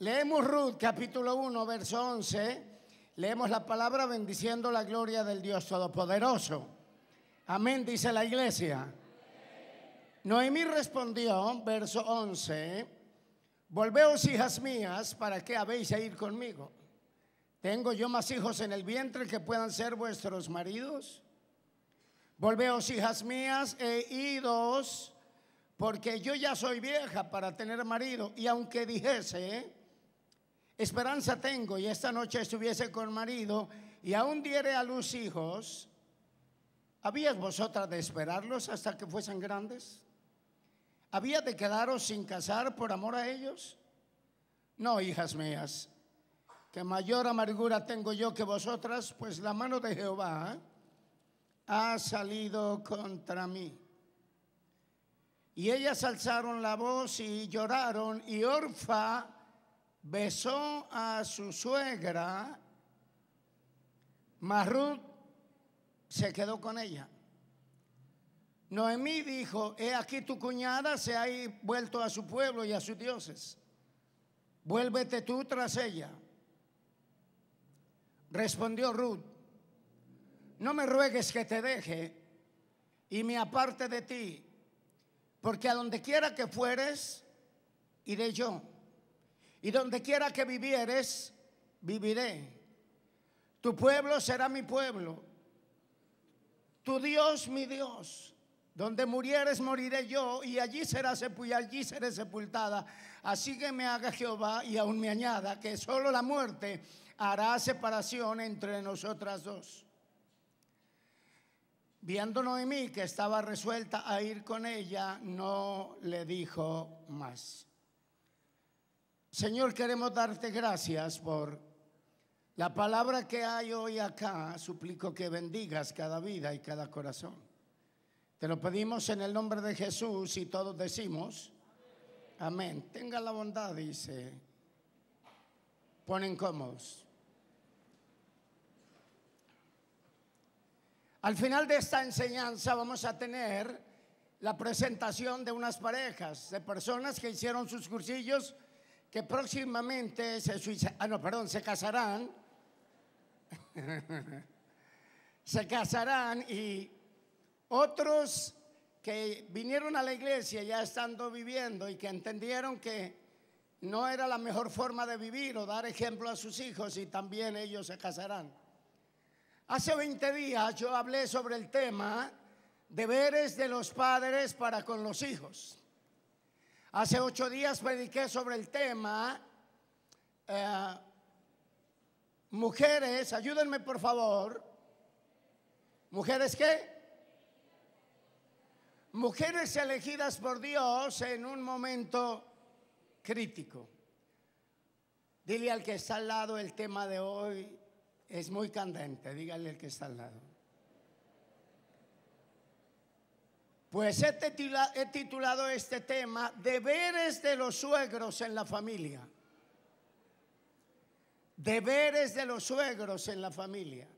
Leemos Ruth capítulo 1, verso 11. Leemos la palabra bendiciendo la gloria del Dios Todopoderoso. Amén, dice la iglesia. Noemí respondió, verso 11, volveos hijas mías, ¿para qué habéis de ir conmigo? ¿Tengo yo más hijos en el vientre que puedan ser vuestros maridos? Volveos hijas mías e idos, porque yo ya soy vieja para tener marido. Y aunque dijese, esperanza tengo y esta noche estuviese con marido y aún diere a luz hijos, ¿habías vosotras de esperarlos hasta que fuesen grandes? ¿Había de quedaros sin casar por amor a ellos? No, hijas mías, que mayor amargura tengo yo que vosotras, pues la mano de Jehová ha salido contra mí. Y ellas alzaron la voz y lloraron, y Orfa besó a su suegra, Marut se quedó con ella. Noemí dijo, he aquí tu cuñada se ha vuelto a su pueblo y a sus dioses. Vuélvete tú tras ella. Respondió Ruth, no me ruegues que te deje y me aparte de ti, porque a donde quiera que fueres, iré yo. Y donde quiera que vivieres, viviré. Tu pueblo será mi pueblo. Tu Dios, mi Dios. Donde murieres, moriré yo, y allí será y allí seré sepultada. Así que me haga Jehová y aún me añada que solo la muerte hará separación entre nosotras dos. Viendo Noemí que estaba resuelta a ir con ella, no le dijo más. Señor, queremos darte gracias por la palabra que hay hoy acá. Suplico que bendigas cada vida y cada corazón. Te lo pedimos en el nombre de Jesús y todos decimos, amén. Tenga la bondad, dice. Ponen cómodos. Al final de esta enseñanza vamos a tener la presentación de unas parejas, de personas que hicieron sus cursillos que próximamente se ah, se casarán. se casarán y otros que vinieron a la iglesia ya estando viviendo y que entendieron que no era la mejor forma de vivir o dar ejemplo a sus hijos y también ellos se casarán. Hace 20 días yo hablé sobre el tema deberes de los padres para con los hijos. Hace ocho días prediqué sobre el tema, eh, mujeres, ayúdenme por favor, mujeres qué? Mujeres elegidas por Dios en un momento crítico. Dile al que está al lado el tema de hoy es muy candente, dígale al que está al lado. Pues he, titulado este tema Deberes de los suegros en la familia. Deberes de los suegros en la familia.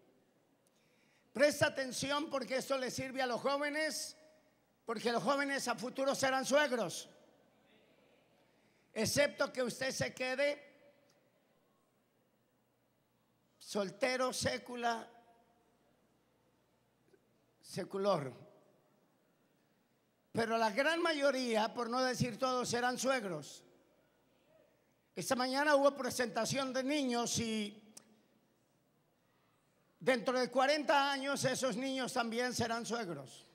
Presta atención porque esto le sirve a los jóvenes, porque los jóvenes a futuro serán suegros. Excepto que usted se quede soltero, sécula, secular pero la gran mayoría, por no decir todos, eran suegros. Esta mañana hubo presentación de niños y dentro de 40 años esos niños también serán suegros.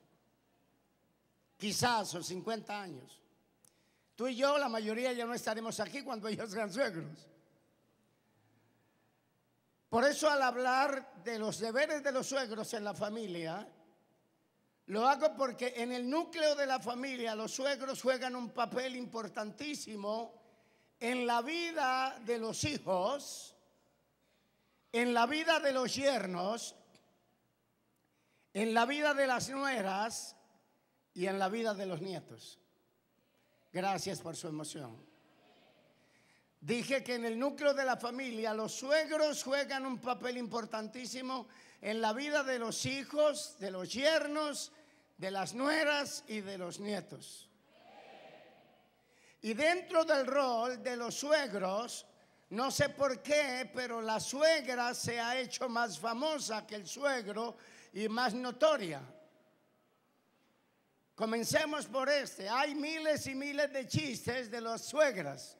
Quizás o 50 años. Tú y yo, la mayoría ya no estaremos aquí cuando ellos sean suegros. Por eso al hablar de los deberes de los suegros en la familia, lo hago porque en el núcleo de la familia los suegros juegan un papel importantísimo en la vida de los hijos, en la vida de los yernos, en la vida de las nueras y en la vida de los nietos. Gracias por su emoción. Dije que en el núcleo de la familia los suegros juegan un papel importantísimo en la vida de los hijos, de los yernos de las nueras y de los nietos. Y dentro del rol de los suegros No sé por qué, pero la suegra se ha hecho más famosa que el suegro y más notoria. Comencemos por este. Hay miles y miles de chistes de las suegras.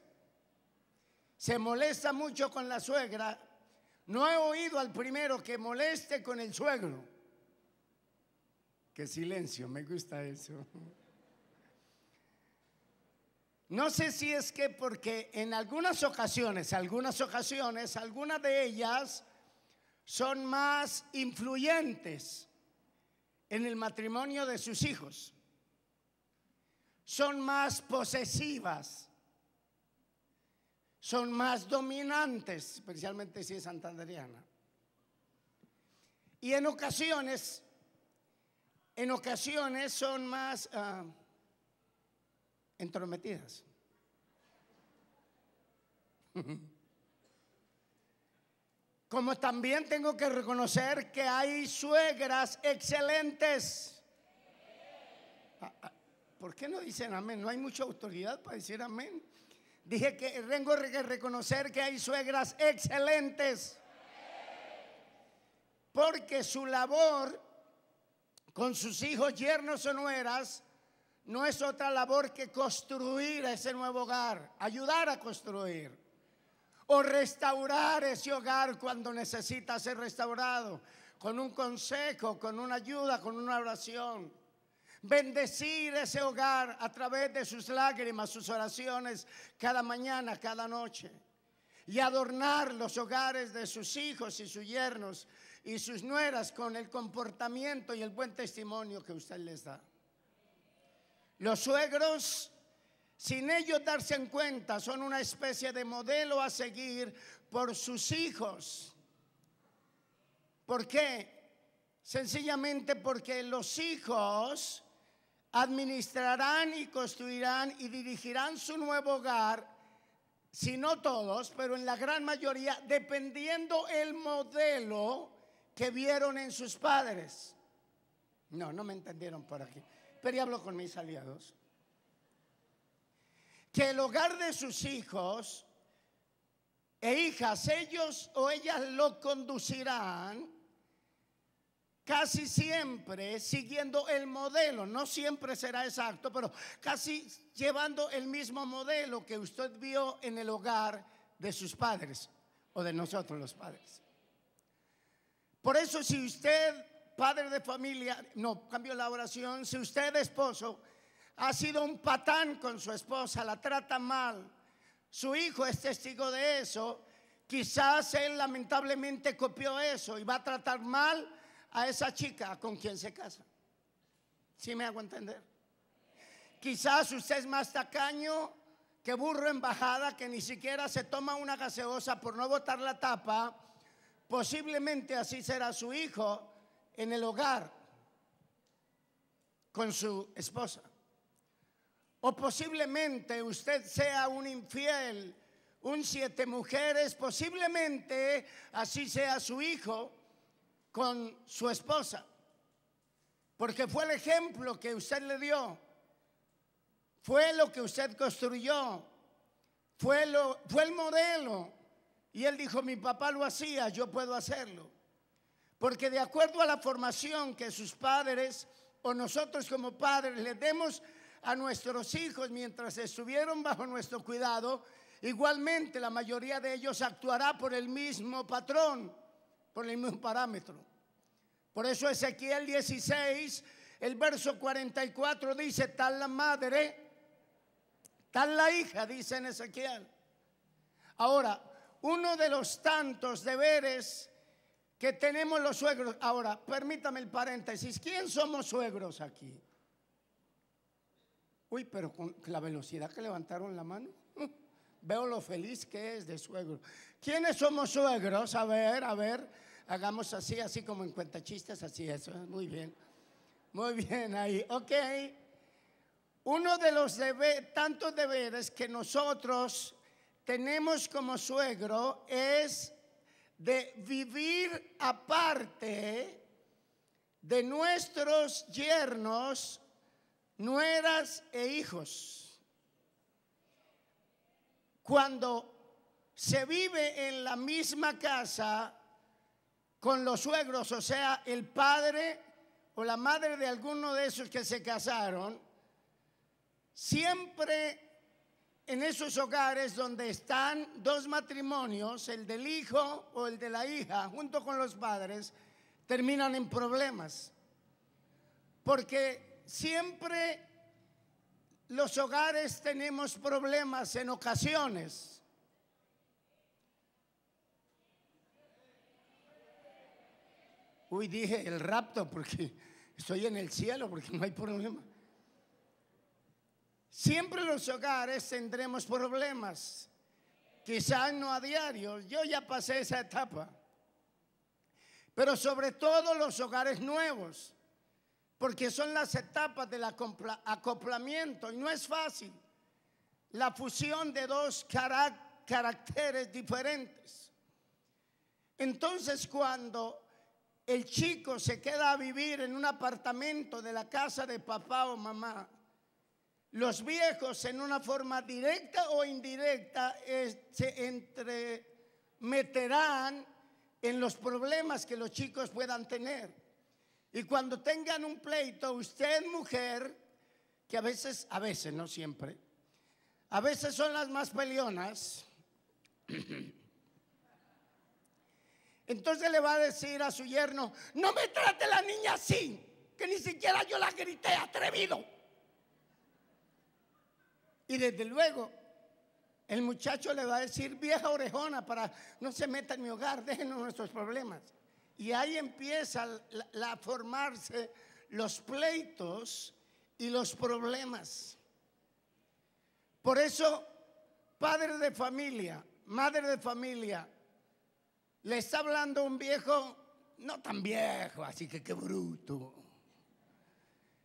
Se molesta mucho con la suegra. No he oído al primero que moleste con el suegro. Qué silencio, me gusta eso. No sé si es que porque en algunas ocasiones, algunas ocasiones, algunas de ellas son más influyentes en el matrimonio de sus hijos. Son más posesivas. Son más dominantes, especialmente si es santanderiana. Y en ocasiones, en ocasiones son más... Ah, entrometidas. Como también tengo que reconocer que hay suegras excelentes. Ah, ah, ¿Por qué no dicen amén? No hay mucha autoridad para decir amén. Dije que tengo que reconocer que hay suegras excelentes. Porque su labor con sus hijos, yernos o nueras no es otra labor que construir ese nuevo hogar, ayudar a construir o restaurar ese hogar cuando necesita ser restaurado, con un consejo, con una ayuda, con una oración. Bendecir ese hogar a través de sus lágrimas, sus oraciones, cada mañana, cada noche. Y adornar los hogares de sus hijos y sus yernos y sus nueras con el comportamiento y el buen testimonio que usted les da. Los suegros, sin ellos darse en cuenta, son una especie de modelo a seguir por sus hijos. ¿Por qué? Sencillamente porque los hijos administrarán y construirán y dirigirán su nuevo hogar, si no todos, pero en la gran mayoría, dependiendo el modelo que vieron en sus padres. No, no me entendieron por aquí pero hablo con mis aliados, que el hogar de sus hijos e hijas, ellos o ellas lo conducirán casi siempre siguiendo el modelo, no siempre será exacto, pero casi llevando el mismo modelo que usted vio en el hogar de sus padres o de nosotros los padres. Por eso si usted padre de familia, no, cambio la oración, si usted esposo ha sido un patán con su esposa, la trata mal, su hijo es testigo de eso, quizás él lamentablemente copió eso y va a tratar mal a esa chica con quien se casa. ¿Sí me hago entender? Quizás usted es más tacaño que burro en bajada, que ni siquiera se toma una gaseosa por no botar la tapa. Posiblemente así será su hijo en el hogar con su esposa. O posiblemente usted sea un infiel, un siete mujeres, posiblemente así sea su hijo con su esposa. Porque fue el ejemplo que usted le dio, fue lo que usted construyó, fue, lo, fue el modelo. Y él dijo, mi papá lo hacía, yo puedo hacerlo. Porque de acuerdo a la formación que sus padres o nosotros como padres le demos a nuestros hijos mientras estuvieron bajo nuestro cuidado, igualmente la mayoría de ellos actuará por el mismo patrón, por el mismo parámetro. Por eso Ezequiel 16, el verso 44 dice, tal la madre, tal la hija, dice en Ezequiel. Ahora, uno de los tantos deberes que tenemos los suegros. Ahora, permítame el paréntesis. ¿Quién somos suegros aquí? Uy, pero con la velocidad que levantaron la mano, veo lo feliz que es de suegro. ¿Quiénes somos suegros? A ver, a ver, hagamos así, así como en cuenta chistes, así eso. Muy bien, muy bien ahí. Ok. Uno de los tantos deberes que nosotros tenemos como suegro es de vivir aparte de nuestros yernos, nueras e hijos. Cuando se vive en la misma casa con los suegros, o sea, el padre o la madre de alguno de esos que se casaron, siempre en esos hogares donde están dos matrimonios, el del hijo o el de la hija, junto con los padres, terminan en problemas. Porque siempre los hogares tenemos problemas en ocasiones. Uy, dije el rapto porque estoy en el cielo, porque no hay problema. Siempre los hogares tendremos problemas. Quizás no a diario. Yo ya pasé esa etapa. Pero sobre todo los hogares nuevos. Porque son las etapas del acoplamiento. Y no es fácil. La fusión de dos caracteres diferentes. Entonces cuando el chico se queda a vivir en un apartamento de la casa de papá o mamá, los viejos en una forma directa o indirecta se entremeterán en los problemas que los chicos puedan tener. Y cuando tengan un pleito, usted mujer, que a veces, a veces, no siempre, a veces son las más peleonas, entonces le va a decir a su yerno, no me trate la niña así, que ni siquiera yo la grité atrevido. Y desde luego, el muchacho le va a decir, vieja orejona, para no se meta en mi hogar, déjenos nuestros problemas. Y ahí empieza a formarse los pleitos y los problemas. Por eso, padre de familia, madre de familia, le está hablando un viejo, no tan viejo, así que qué bruto.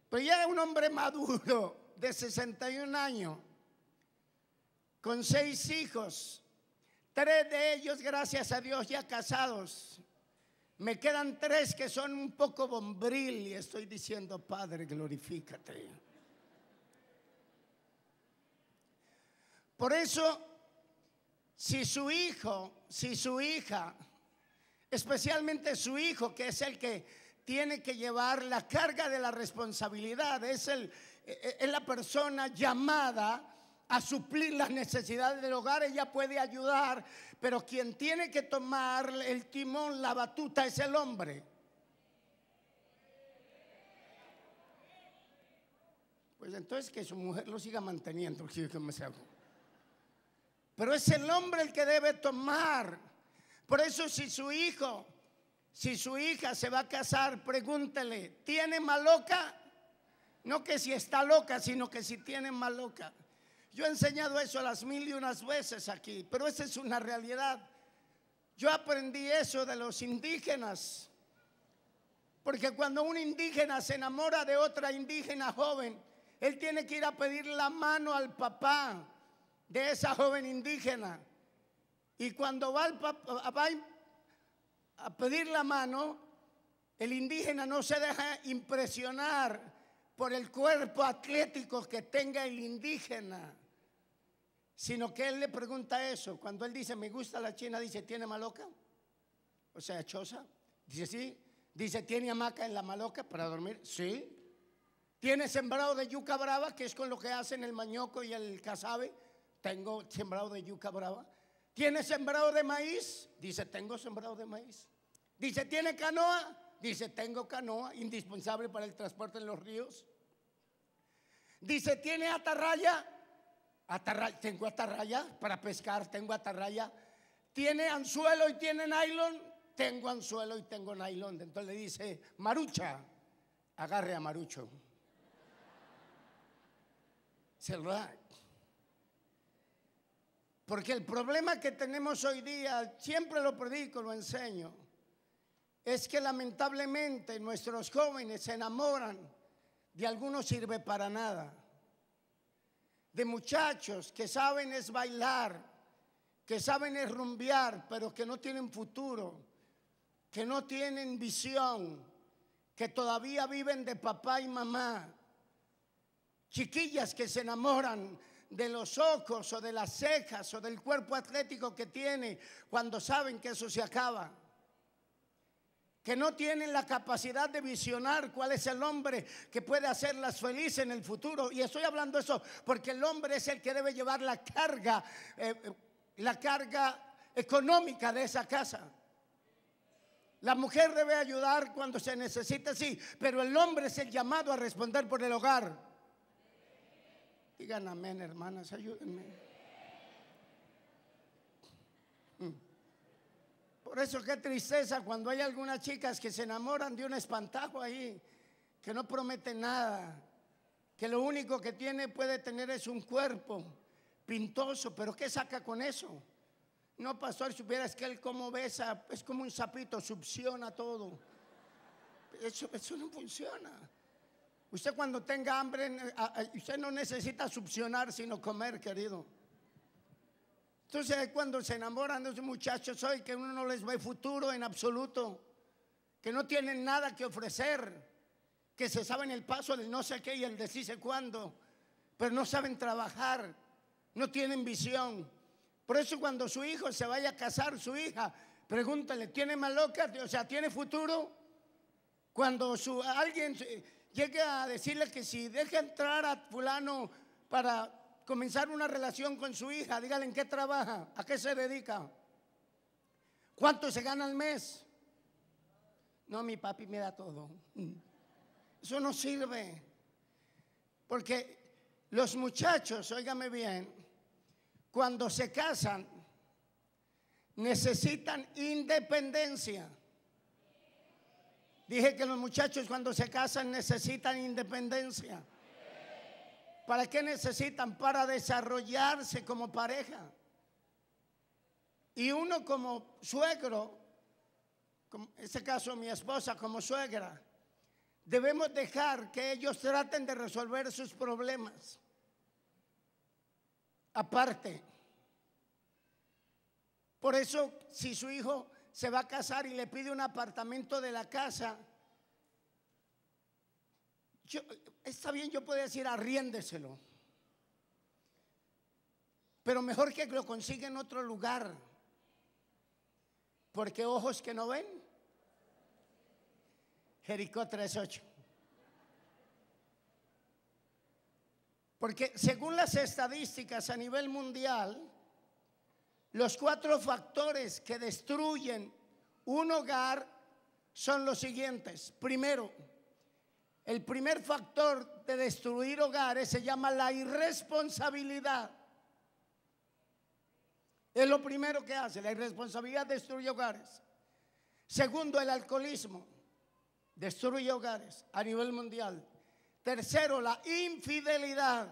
Pero ya es un hombre maduro de 61 años con seis hijos, tres de ellos, gracias a Dios, ya casados. Me quedan tres que son un poco bombril y estoy diciendo, Padre, glorifícate. Por eso, si su hijo, si su hija, especialmente su hijo, que es el que tiene que llevar la carga de la responsabilidad, es, el, e, e, es la persona llamada a suplir las necesidades del hogar, ella puede ayudar, pero quien tiene que tomar el timón, la batuta, es el hombre. Pues entonces que su mujer lo siga manteniendo, Pero es el hombre el que debe tomar. Por eso si su hijo, si su hija se va a casar, pregúntele, ¿tiene maloca? No que si está loca, sino que si tiene maloca. Yo he enseñado eso a las mil y unas veces aquí, pero esa es una realidad. Yo aprendí eso de los indígenas, porque cuando un indígena se enamora de otra indígena joven, él tiene que ir a pedir la mano al papá de esa joven indígena. Y cuando va, al papá, va a pedir la mano, el indígena no se deja impresionar por el cuerpo atlético que tenga el indígena sino que él le pregunta eso. Cuando él dice, me gusta la china, dice, ¿tiene maloca? O sea, choza. Dice, sí. Dice, ¿tiene hamaca en la maloca para dormir? Sí. ¿Tiene sembrado de yuca brava, que es con lo que hacen el mañoco y el casabe? Tengo sembrado de yuca brava. ¿Tiene sembrado de maíz? Dice, tengo sembrado de maíz. Dice, ¿tiene canoa? Dice, tengo canoa, indispensable para el transporte en los ríos. Dice, ¿tiene atarraya? Tengo atarraya para pescar, tengo atarraya. ¿Tiene anzuelo y tiene nylon? Tengo anzuelo y tengo nylon. Entonces le dice, Marucha, agarre a Marucho. Se. Porque el problema que tenemos hoy día, siempre lo predico, lo enseño, es que lamentablemente nuestros jóvenes se enamoran de algunos sirve para nada de muchachos que saben es bailar, que saben es rumbear, pero que no tienen futuro, que no tienen visión, que todavía viven de papá y mamá. Chiquillas que se enamoran de los ojos o de las cejas o del cuerpo atlético que tiene cuando saben que eso se acaba. Que no tienen la capacidad de visionar cuál es el hombre que puede hacerlas felices en el futuro. Y estoy hablando eso porque el hombre es el que debe llevar la carga, eh, eh, la carga económica de esa casa. La mujer debe ayudar cuando se necesite, sí, pero el hombre es el llamado a responder por el hogar. Digan amén, hermanas, ayúdenme. Por eso qué tristeza cuando hay algunas chicas que se enamoran de un espantajo ahí, que no promete nada, que lo único que tiene puede tener es un cuerpo pintoso, pero ¿qué saca con eso? No, pastor, si supieras que él como besa, es como un sapito, succiona todo. Eso, eso no funciona. Usted cuando tenga hambre, usted no necesita succionar, sino comer, querido. Entonces cuando se enamoran de esos muchachos hoy que uno no les ve futuro en absoluto, que no tienen nada que ofrecer, que se saben el paso del no sé qué y el de sí sé cuándo, pero no saben trabajar, no tienen visión. Por eso cuando su hijo se vaya a casar, su hija, pregúntale, ¿tiene maloca? O sea, ¿tiene futuro? Cuando su, alguien llegue a decirle que si deja entrar a fulano para comenzar una relación con su hija, dígale en qué trabaja, a qué se dedica, cuánto se gana al mes. No, mi papi me da todo. Eso no sirve. Porque los muchachos, óigame bien, cuando se casan, necesitan independencia. Dije que los muchachos cuando se casan necesitan independencia. ¿Para qué necesitan? Para desarrollarse como pareja. Y uno como suegro, en este caso mi esposa como suegra, debemos dejar que ellos traten de resolver sus problemas aparte. Por eso, si su hijo se va a casar y le pide un apartamento de la casa, está bien, yo puedo decir arriéndeselo. Pero mejor que lo consiga en otro lugar. Porque ojos que no ven. Jericó 3.8. Porque según las estadísticas a nivel mundial, los cuatro factores que destruyen un hogar son los siguientes. Primero, el primer factor de destruir hogares se llama la irresponsabilidad. Es lo primero que hace. La irresponsabilidad destruye hogares. Segundo, el alcoholismo destruye hogares a nivel mundial. Tercero, la infidelidad.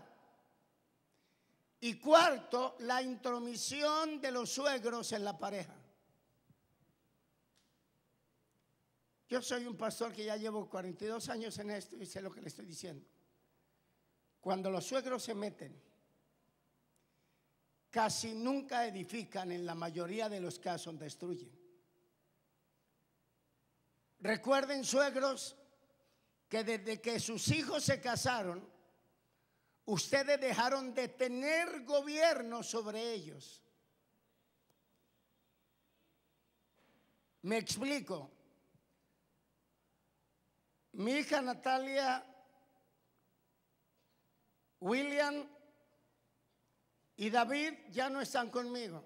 Y cuarto, la intromisión de los suegros en la pareja. Yo soy un pastor que ya llevo 42 años en esto y sé lo que le estoy diciendo. Cuando los suegros se meten, casi nunca edifican, en la mayoría de los casos destruyen. Recuerden, suegros, que desde que sus hijos se casaron, ustedes dejaron de tener gobierno sobre ellos. Me explico. Mi hija Natalia, William y David ya no están conmigo.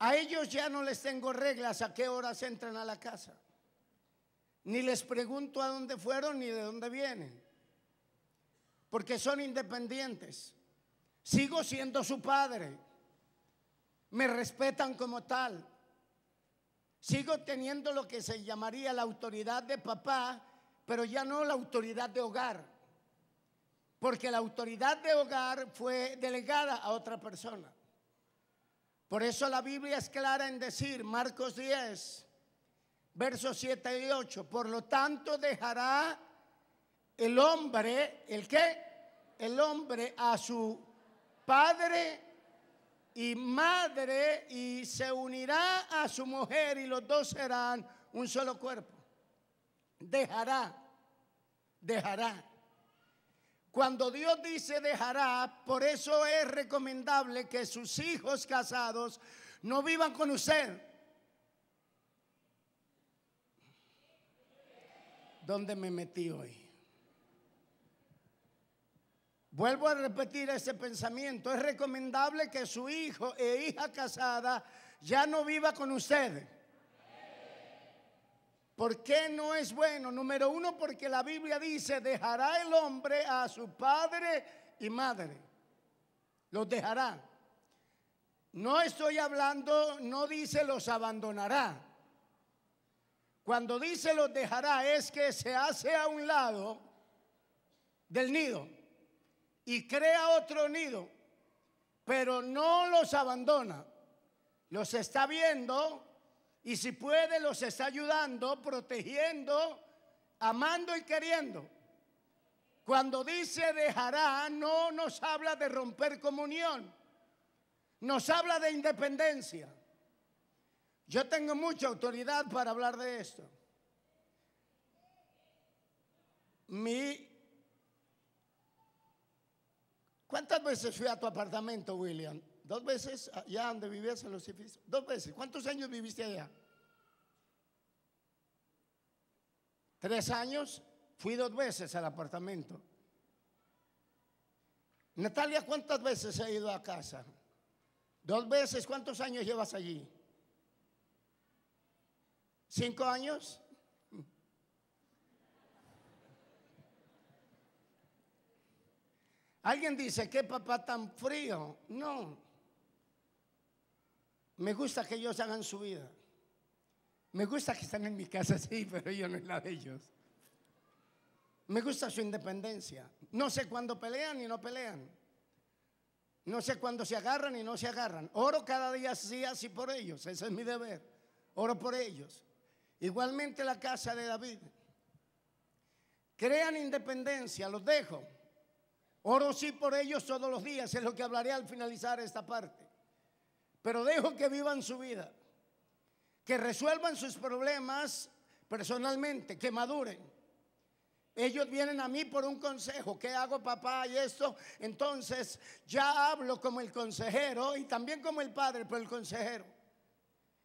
A ellos ya no les tengo reglas a qué horas entran a la casa. Ni les pregunto a dónde fueron ni de dónde vienen. Porque son independientes. Sigo siendo su padre. Me respetan como tal. Sigo teniendo lo que se llamaría la autoridad de papá, pero ya no la autoridad de hogar. Porque la autoridad de hogar fue delegada a otra persona. Por eso la Biblia es clara en decir, Marcos 10, versos 7 y 8. Por lo tanto, dejará el hombre, ¿el qué? El hombre a su padre y madre y se unirá a su mujer y los dos serán un solo cuerpo. Dejará, dejará. Cuando Dios dice dejará, por eso es recomendable que sus hijos casados no vivan con usted. ¿Dónde me metí hoy? Vuelvo a repetir ese pensamiento. Es recomendable que su hijo e hija casada ya no viva con usted. ¿Por qué no es bueno? Número uno, porque la Biblia dice, dejará el hombre a su padre y madre. Los dejará. No estoy hablando, no dice los abandonará. Cuando dice los dejará es que se hace a un lado del nido y crea otro nido, pero no los abandona. Los está viendo y si puede los está ayudando, protegiendo, amando y queriendo. Cuando dice dejará, no nos habla de romper comunión, nos habla de independencia. Yo tengo mucha autoridad para hablar de esto. Mi ¿Cuántas veces fui a tu apartamento, William? ¿Dos veces allá donde vivías en los edificios? Dos veces. ¿Cuántos años viviste allá? ¿Tres años? Fui dos veces al apartamento. Natalia, ¿cuántas veces ha ido a casa? Dos veces. ¿Cuántos años llevas allí? ¿Cinco años? Alguien dice, ¿qué papá tan frío? No. Me gusta que ellos hagan su vida. Me gusta que estén en mi casa, sí, pero yo no es la de ellos. Me gusta su independencia. No sé cuándo pelean y no pelean. No sé cuándo se agarran y no se agarran. Oro cada día así, así por ellos. Ese es mi deber. Oro por ellos. Igualmente la casa de David. Crean independencia, los dejo. Oro sí por ellos todos los días, es lo que hablaré al finalizar esta parte. Pero dejo que vivan su vida, que resuelvan sus problemas personalmente, que maduren. Ellos vienen a mí por un consejo. ¿Qué hago, papá? Y esto. Entonces ya hablo como el consejero y también como el padre, pero el consejero.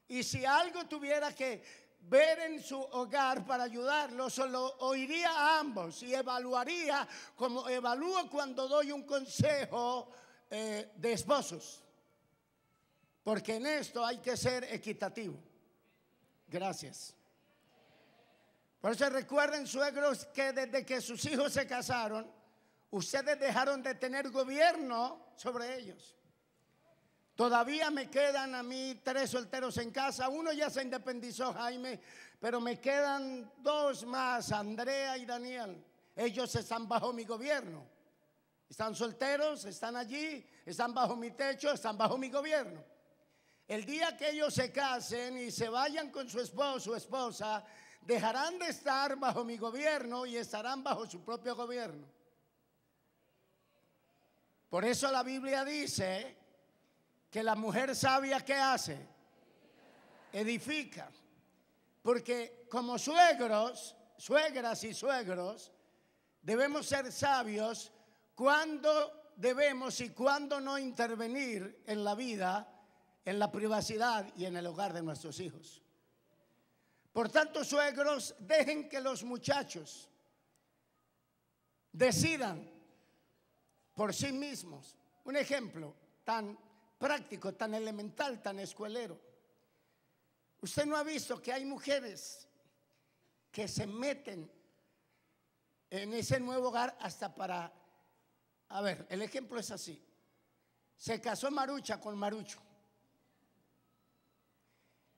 Y si algo tuviera que ver en su hogar para ayudarlo, solo oiría a ambos y evaluaría como evalúo cuando doy un consejo eh, de esposos. Porque en esto hay que ser equitativo. Gracias. Por eso recuerden, suegros, que desde que sus hijos se casaron, ustedes dejaron de tener gobierno sobre ellos. Todavía me quedan a mí tres solteros en casa. Uno ya se independizó, Jaime, pero me quedan dos más, Andrea y Daniel. Ellos están bajo mi gobierno. Están solteros, están allí, están bajo mi techo, están bajo mi gobierno. El día que ellos se casen y se vayan con su esposo o esposa, dejarán de estar bajo mi gobierno y estarán bajo su propio gobierno. Por eso la Biblia dice que la mujer sabia ¿qué hace? Edifica. Porque como suegros, suegras y suegros, debemos ser sabios cuando debemos y cuando no intervenir en la vida, en la privacidad y en el hogar de nuestros hijos. Por tanto, suegros, dejen que los muchachos decidan por sí mismos. Un ejemplo tan práctico, tan elemental, tan escuelero. Usted no ha visto que hay mujeres que se meten en ese nuevo hogar hasta para... A ver, el ejemplo es así. Se casó Marucha con Marucho.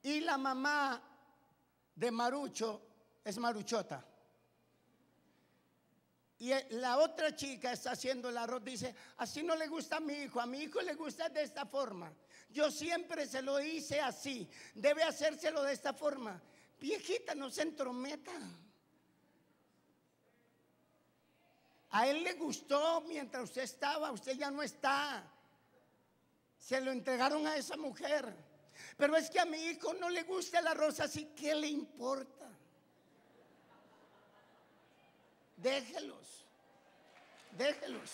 Y la mamá de Marucho es Maruchota. Y la otra chica está haciendo el arroz, dice, así no le gusta a mi hijo, a mi hijo le gusta de esta forma. Yo siempre se lo hice así, debe hacérselo de esta forma. Viejita, no se entrometa. A él le gustó mientras usted estaba, usted ya no está. Se lo entregaron a esa mujer. Pero es que a mi hijo no le gusta el arroz así, ¿qué le importa? Déjelos. déjelos.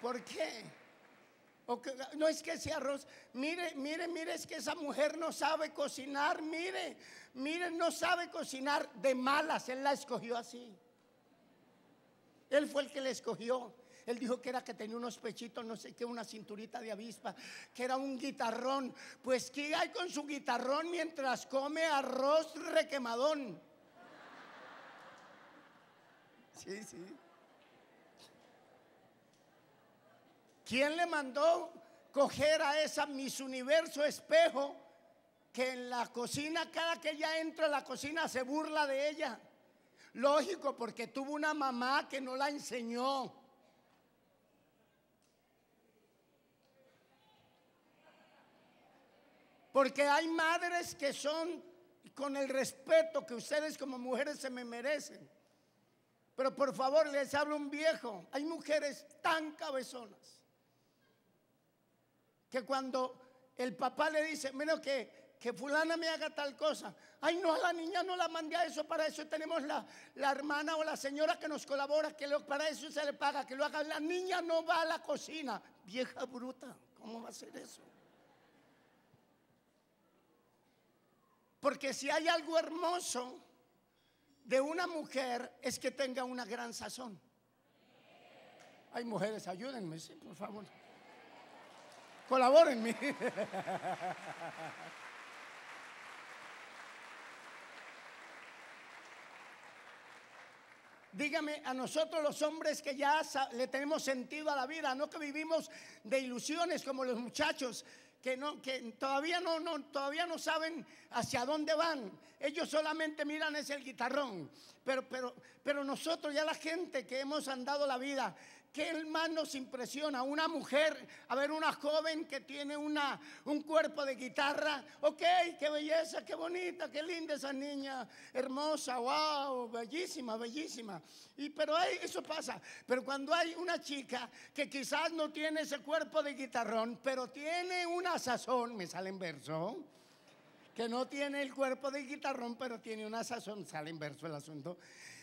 ¿Por qué? no es que sea arroz. Mire, mire, mire, es que esa mujer no sabe cocinar. Mire, mire, no sabe cocinar de malas. Él la escogió así. Él fue el que la escogió. Él dijo que era que tenía unos pechitos, no sé qué, una cinturita de avispa, que era un guitarrón. Pues, ¿qué hay con su guitarrón mientras come arroz requemadón? Sí, sí. ¿Quién le mandó coger a esa Miss Universo espejo que en la cocina, cada que ella entra a la cocina, se burla de ella? Lógico, porque tuvo una mamá que no la enseñó. Porque hay madres que son con el respeto que ustedes como mujeres se me merecen. Pero por favor, les hablo un viejo. Hay mujeres tan cabezonas que cuando el papá le dice, mira que, que fulana me haga tal cosa, ay no, a la niña no la mandé a eso, para eso tenemos la, la hermana o la señora que nos colabora, que para eso se le paga, que lo haga, la niña no va a la cocina, vieja bruta, ¿cómo va a ser eso? Porque si hay algo hermoso de una mujer es que tenga una gran sazón. Hay mujeres, ayúdenme, sí, por favor. Colabórenme. Dígame a nosotros los hombres que ya le tenemos sentido a la vida, no que vivimos de ilusiones como los muchachos que todavía no, no todavía no saben hacia dónde van. Ellos solamente miran ese el guitarrón. Pero pero pero nosotros ya la gente que hemos andado la vida ¿Qué más nos impresiona? Una mujer, a ver, una joven que tiene una, un cuerpo de guitarra. Ok, qué belleza, qué bonita, qué linda esa niña, hermosa, wow, bellísima, bellísima. Y, pero hay, eso pasa. Pero cuando hay una chica que quizás no tiene ese cuerpo de guitarrón, pero tiene una sazón, me sale en verso que no tiene el cuerpo de guitarrón, pero tiene una sazón, sale en verso el asunto.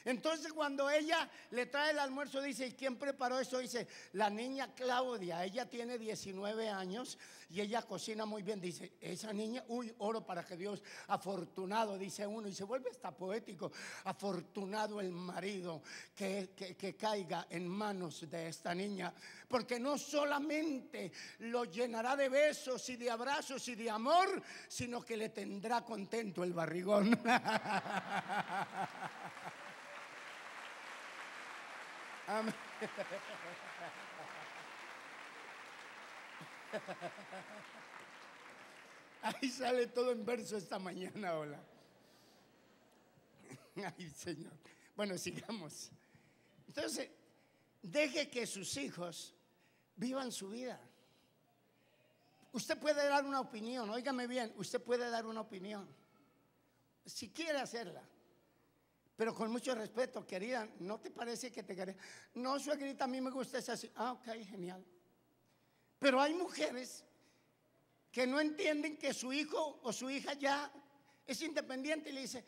Entonces cuando ella le trae el almuerzo, dice, ¿y quién preparó eso? Dice, la niña Claudia, ella tiene 19 años y ella cocina muy bien. Dice, esa niña, uy, oro para que Dios, afortunado, dice uno, y se vuelve hasta poético, afortunado el marido que, que caiga en manos de esta niña, porque no solamente lo llenará de besos y de abrazos y de amor, sino que le tendrá contento el barrigón. Ahí sale todo en verso esta mañana, hola. Ay, Señor. Bueno, sigamos. Entonces, deje que sus hijos vivan su vida. Usted puede dar una opinión, óigame bien, usted puede dar una opinión. Si quiere hacerla. Pero con mucho respeto, querida, ¿no te parece que te quería? No, suegrita, a mí me gusta esa así. Ah, ok, genial. Pero hay mujeres que no entienden que su hijo o su hija ya es independiente y le dice,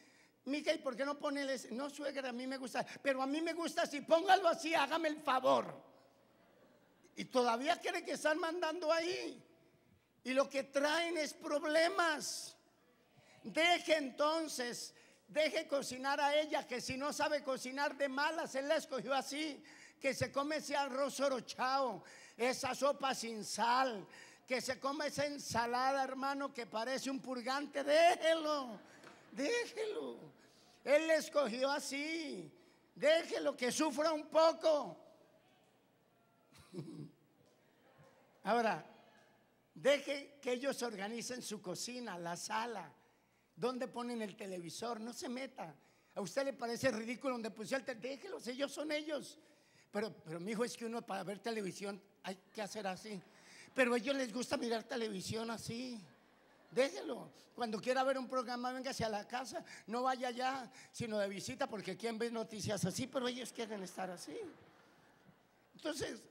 mija, ¿y por qué no pones? No, suegra, a mí me gusta, pero a mí me gusta así, póngalo así, hágame el favor. Y todavía quiere que están mandando ahí. Y lo que traen es problemas. Deje entonces Deje cocinar a ella, que si no sabe cocinar de malas, él la escogió así. Que se come ese arroz orochao, esa sopa sin sal, que se come esa ensalada, hermano, que parece un purgante. Déjelo, déjelo. Él le escogió así. Déjelo que sufra un poco. Ahora, deje que ellos organicen su cocina, la sala ¿Dónde ponen el televisor? No se meta. ¿A usted le parece ridículo donde pusieron el televisor? Déjelos, ellos son ellos. Pero, pero mi hijo es que uno para ver televisión hay que hacer así. Pero a ellos les gusta mirar televisión así. Déjelo. Cuando quiera ver un programa, venga hacia la casa. No vaya allá, sino de visita, porque quien ve noticias así, pero ellos quieren estar así. Entonces,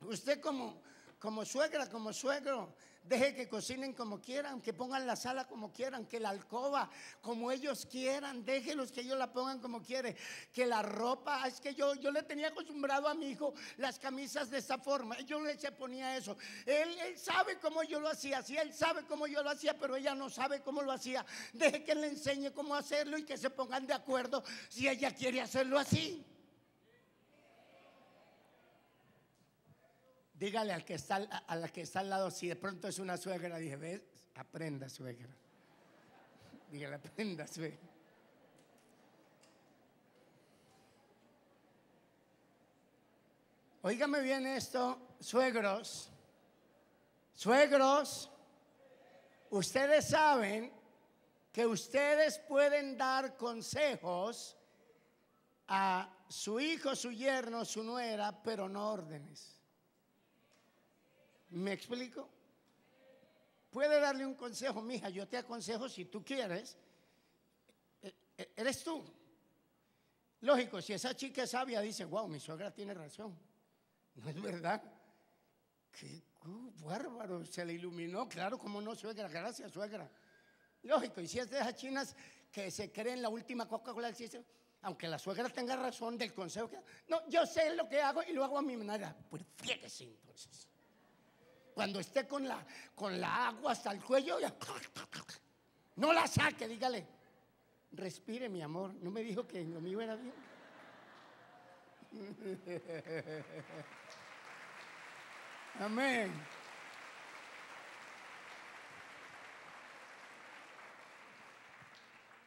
usted como, como suegra, como suegro. Deje que cocinen como quieran, que pongan la sala como quieran, que la alcoba como ellos quieran, déjelos que ellos la pongan como quieren, que la ropa, es que yo, yo le tenía acostumbrado a mi hijo las camisas de esa forma, yo le se ponía eso. Él, él sabe cómo yo lo hacía, sí, él sabe cómo yo lo hacía, pero ella no sabe cómo lo hacía. Deje que le enseñe cómo hacerlo y que se pongan de acuerdo si ella quiere hacerlo así. Dígale al que está, a la que está al lado, si de pronto es una suegra, dije, ves, aprenda suegra. Dígale, aprenda suegra. Óigame bien esto, suegros. Suegros, ustedes saben que ustedes pueden dar consejos a su hijo, su yerno, su nuera, pero no órdenes. ¿Me explico? Puede darle un consejo, mija, yo te aconsejo si tú quieres, e, e, eres tú. Lógico, si esa chica es sabia, dice, wow, mi suegra tiene razón. No es verdad. Qué bárbaro, se le iluminó, claro, como no, suegra, gracias, suegra. Lógico, y si es de esas chinas que se creen la última Coca-Cola, aunque la suegra tenga razón del consejo que... No, yo sé lo que hago y lo hago a mi manera. Pues fíjese entonces. Cuando esté con la, con la agua hasta el cuello, no la saque, dígale. Respire, mi amor. No me dijo que lo mío era bien. Amén.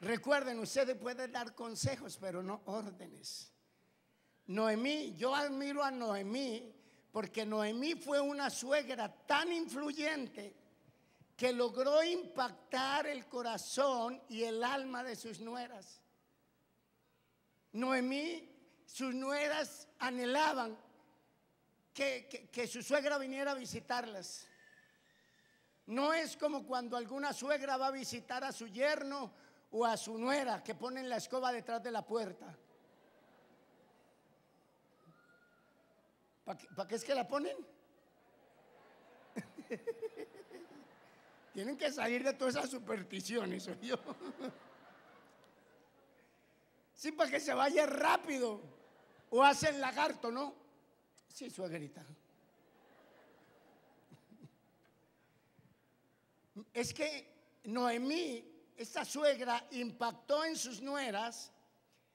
Recuerden, ustedes pueden dar consejos, pero no órdenes. Noemí, yo admiro a Noemí porque Noemí fue una suegra tan influyente que logró impactar el corazón y el alma de sus nueras. Noemí, sus nueras anhelaban que, que, su suegra viniera a visitarlas. No es como cuando alguna suegra va a visitar a su yerno o a su nuera que ponen la escoba detrás de la puerta. ¿Para qué, es que la ponen? Tienen que salir de todas esas supersticiones, yo. sí, para que se vaya rápido. O hacen lagarto, ¿no? Sí, suegrita. Es que Noemí, esta suegra, impactó en sus nueras,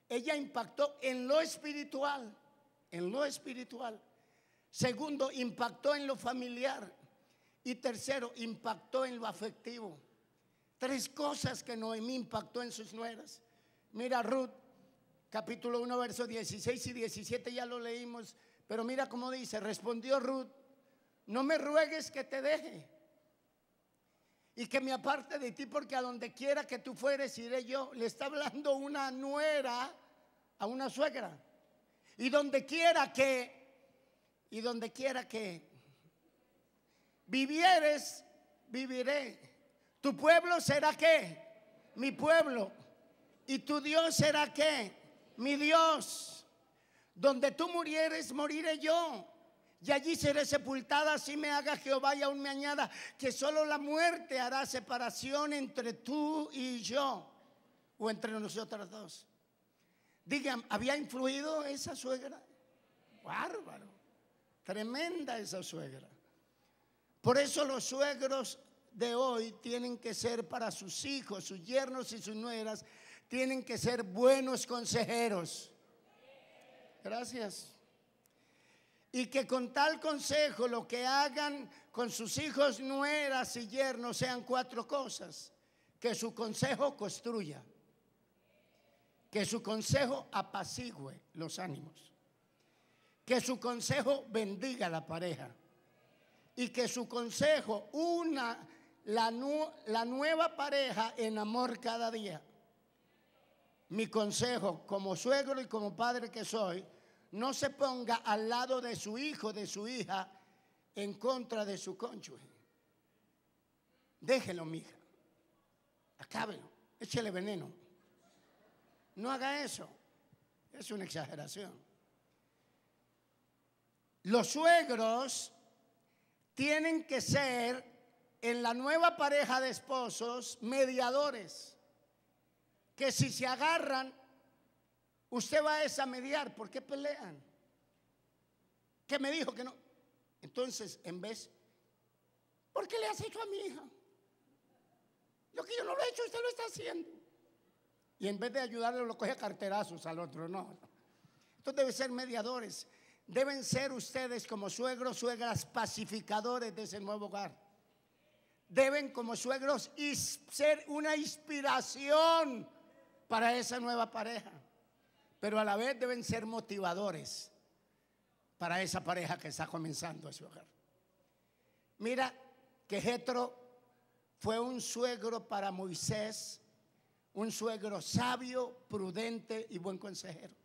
ella impactó en lo espiritual, en lo espiritual. Segundo, impactó en lo familiar. Y tercero, impactó en lo afectivo. Tres cosas que Noemí impactó en sus nueras. Mira Ruth, capítulo 1, versos 16 y 17, ya lo leímos. Pero mira cómo dice, respondió Ruth, no me ruegues que te deje y que me aparte de ti, porque a donde quiera que tú fueres iré yo. Le está hablando una nuera a una suegra. Y donde quiera que y donde quiera que vivieres, viviré. Tu pueblo será qué? Mi pueblo. Y tu Dios será qué? Mi Dios. Donde tú murieres, moriré yo. Y allí seré sepultada, así me haga Jehová y aún me añada que solo la muerte hará separación entre tú y yo, o entre nosotros dos. Digan, ¿había influido esa suegra? Bárbaro. Tremenda esa suegra. Por eso los suegros de hoy tienen que ser para sus hijos, sus yernos y sus nueras, tienen que ser buenos consejeros. Gracias. Y que con tal consejo lo que hagan con sus hijos, nueras y yernos sean cuatro cosas. Que su consejo construya. Que su consejo apacigüe los ánimos que su consejo bendiga a la pareja y que su consejo una la, la nueva pareja en amor cada día. Mi consejo como suegro y como padre que soy, no se ponga al lado de su hijo, de su hija, en contra de su cónyuge. Déjelo, mija. Acábelo. Échele veneno. No haga eso. Es una exageración. Los suegros tienen que ser en la nueva pareja de esposos mediadores. Que si se agarran, usted va a mediar. ¿Por qué pelean? Que me dijo que no. Entonces, en vez, ¿por qué le has hecho a mi hija? Lo que yo no lo he hecho, usted lo está haciendo. Y en vez de ayudarle, lo coge a carterazos al otro. No. Entonces deben ser mediadores. Deben ser ustedes como suegros, suegras pacificadores de ese nuevo hogar. Deben como suegros ser una inspiración para esa nueva pareja. Pero a la vez deben ser motivadores para esa pareja que está comenzando su hogar. Mira que Jetro fue un suegro para Moisés, un suegro sabio, prudente y buen consejero.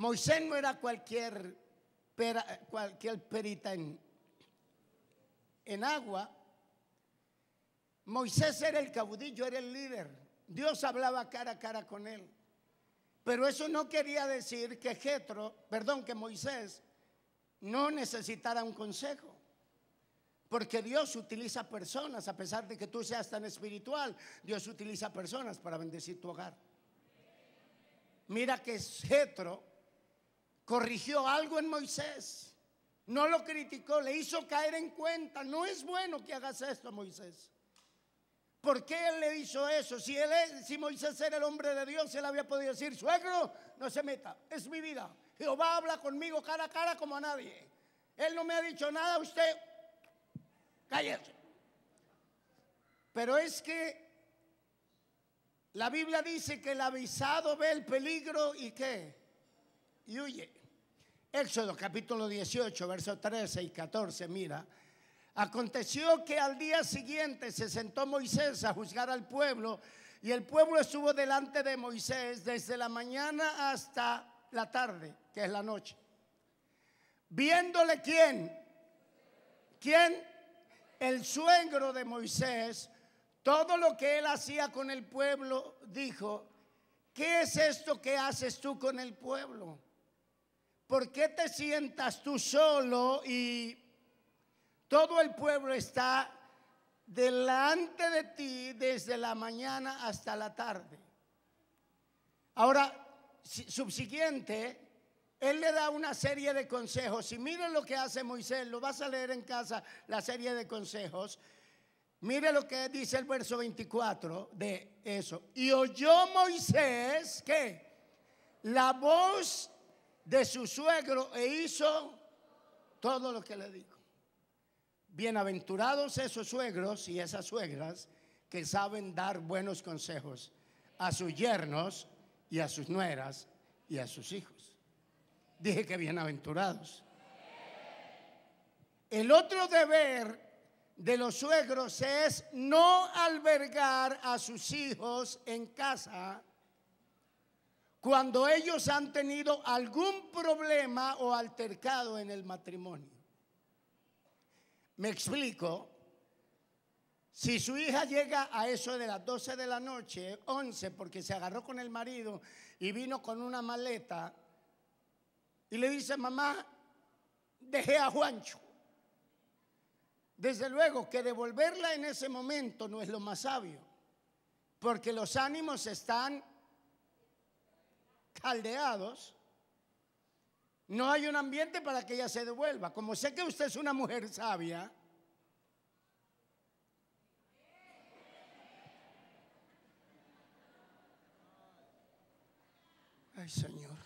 Moisés no era cualquier, cualquier perita en, en agua. Moisés era el caudillo, era el líder. Dios hablaba cara a cara con él. Pero eso no quería decir que Jetro, perdón, que Moisés no necesitara un consejo. Porque Dios utiliza personas, a pesar de que tú seas tan espiritual, Dios utiliza personas para bendecir tu hogar. Mira que Jetro corrigió algo en Moisés. No lo criticó, le hizo caer en cuenta. No es bueno que hagas esto, Moisés. ¿Por qué él le hizo eso? Si, él si Moisés era el hombre de Dios, él había podido decir, suegro, no se meta, es mi vida. Jehová habla conmigo cara a cara como a nadie. Él no me ha dicho nada, usted cállese. Pero es que la Biblia dice que el avisado ve el peligro y qué? Y huye. Éxodo capítulo 18, versos 13 y 14, mira. Aconteció que al día siguiente se sentó Moisés a juzgar al pueblo y el pueblo estuvo delante de Moisés desde la mañana hasta la tarde, que es la noche. Viéndole quién, quién, el suegro de Moisés, todo lo que él hacía con el pueblo, dijo, ¿qué es esto que haces tú con el pueblo? ¿Por qué te sientas tú solo y todo el pueblo está delante de ti desde la mañana hasta la tarde? Ahora, subsiguiente, él le da una serie de consejos. Y miren lo que hace Moisés, lo vas a leer en casa, la serie de consejos. Mire lo que dice el verso 24 de eso. Y oyó Moisés que la voz de su suegro e hizo todo lo que le dijo. Bienaventurados esos suegros y esas suegras que saben dar buenos consejos a sus yernos y a sus nueras y a sus hijos. Dije que bienaventurados. El otro deber de los suegros es no albergar a sus hijos en casa cuando ellos han tenido algún problema o altercado en el matrimonio. Me explico. Si su hija llega a eso de las 12 de la noche, 11, porque se agarró con el marido y vino con una maleta y le dice, mamá, dejé a Juancho. Desde luego que devolverla en ese momento no es lo más sabio, porque los ánimos están caldeados, no hay un ambiente para que ella se devuelva. Como sé que usted es una mujer sabia, ay Señor,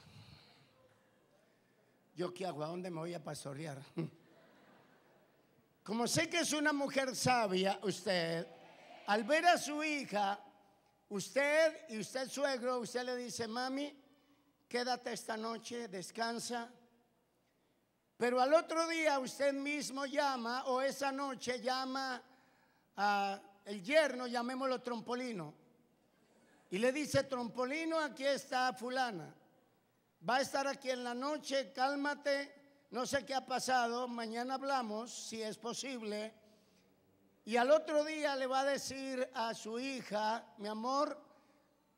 ¿yo qué hago? ¿A dónde me voy a pastorear? Como sé que es una mujer sabia, usted, al ver a su hija, usted y usted suegro, usted le dice, mami, quédate esta noche, descansa. Pero al otro día usted mismo llama o esa noche llama a el yerno, llamémoslo Trompolino. Y le dice, Trompolino, aquí está fulana. Va a estar aquí en la noche, cálmate, no sé qué ha pasado, mañana hablamos, si es posible. Y al otro día le va a decir a su hija, mi amor,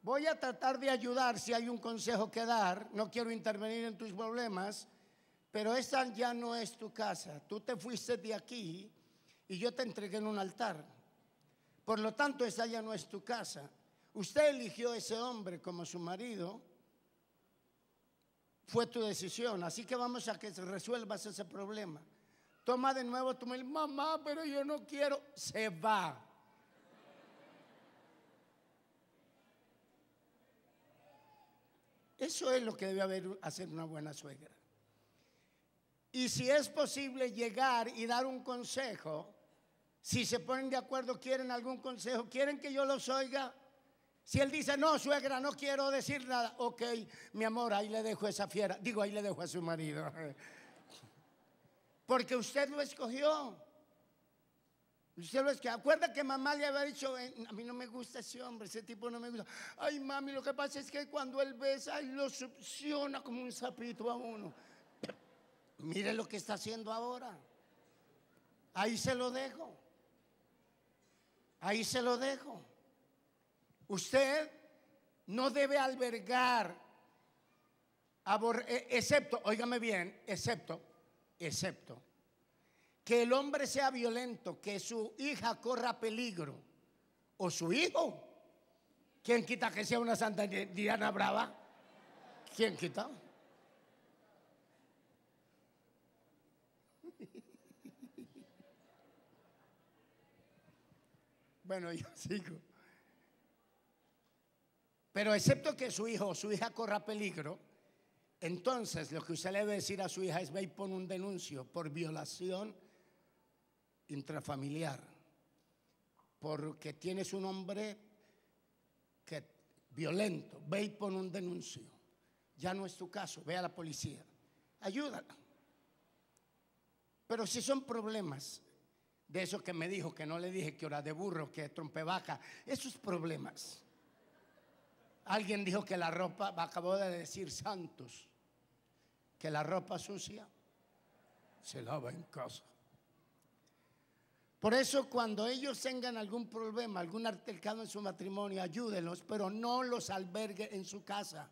Voy a tratar de ayudar si hay un consejo que dar. No quiero intervenir en tus problemas, pero esta ya no es tu casa. Tú te fuiste de aquí y yo te entregué en un altar. Por lo tanto, esa ya no es tu casa. Usted eligió a ese hombre como su marido. Fue tu decisión. Así que vamos a que resuelvas ese problema. Toma de nuevo tu mamá, pero yo no quiero. Se va. Eso es lo que debe haber, hacer una buena suegra. Y si es posible llegar y dar un consejo, si se ponen de acuerdo, quieren algún consejo, quieren que yo los oiga. Si él dice, no, suegra, no quiero decir nada, ok, mi amor, ahí le dejo esa fiera. Digo, ahí le dejo a su marido. Porque usted lo escogió. Usted lo escogió. Acuerda que mamá le había dicho, eh, a mí no me gusta ese hombre, ese tipo no me gusta. Ay, mami, lo que pasa es que cuando él besa, ahí lo succiona como un sapito a uno. Mire lo que está haciendo ahora. Ahí se lo dejo. Ahí se lo dejo. Usted no debe albergar, e, excepto, óigame bien, excepto, excepto, que el hombre sea violento, que su hija corra peligro, o su hijo. ¿Quién quita que sea una santa Diana Brava? ¿Quién quita? Bueno, yo sigo. Pero excepto que su hijo o su hija corra peligro, entonces lo que usted le debe decir a su hija es ve y pon un denuncio por violación intrafamiliar, porque tienes un hombre que violento, ve y pon un denuncio. Ya no es tu caso, ve a la policía, ayúdala. Pero si son problemas de eso que me dijo, que no le dije que hora de burro, que trompebaca, esos problemas. Alguien dijo que la ropa, acabó de decir Santos, que la ropa sucia se lava en casa. Por eso cuando ellos tengan algún problema, algún altercado en su matrimonio, ayúdenlos, pero no los albergue en su casa.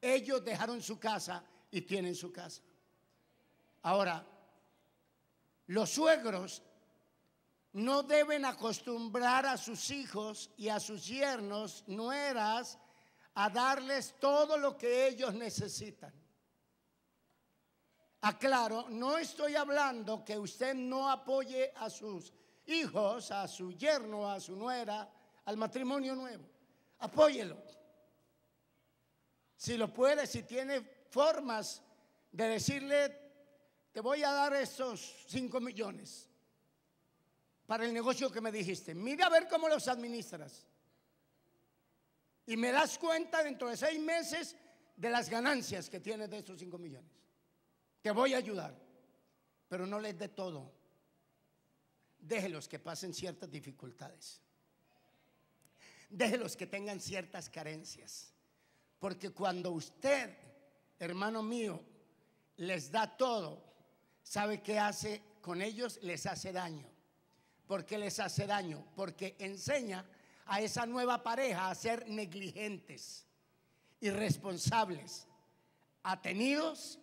Ellos dejaron su casa y tienen su casa. Ahora, los suegros no deben acostumbrar a sus hijos y a sus yernos, nueras, a darles todo lo que ellos necesitan. Aclaro, no estoy hablando que usted no apoye a sus hijos, a su yerno, a su nuera, al matrimonio nuevo. Apóyelo. Si lo puede, si tiene formas de decirle, te voy a dar estos cinco millones para el negocio que me dijiste. Mira a ver cómo los administras. Y me das cuenta dentro de seis meses de las ganancias que tienes de estos cinco millones. Voy a ayudar, pero no les dé todo. Déjelos que pasen ciertas dificultades. Déjelos que tengan ciertas carencias. Porque cuando usted, hermano mío, les da todo, ¿Sabe qué hace con ellos? Les hace daño. ¿Por qué les hace daño? Porque enseña a esa nueva pareja a ser negligentes, irresponsables, atenidos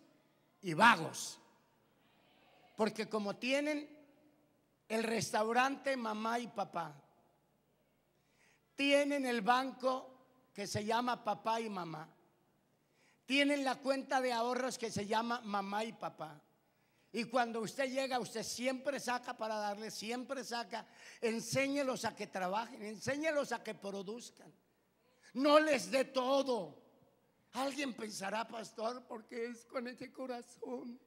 y vagos. Porque como tienen el restaurante mamá y papá, tienen el banco que se llama papá y mamá, tienen la cuenta de ahorros que se llama mamá y papá, y cuando usted llega, usted siempre saca para darle, siempre saca. Enséñelos a que trabajen, enséñelos a que produzcan. No les dé todo. Alguien pensará, pastor, porque es con ese corazón.